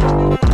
you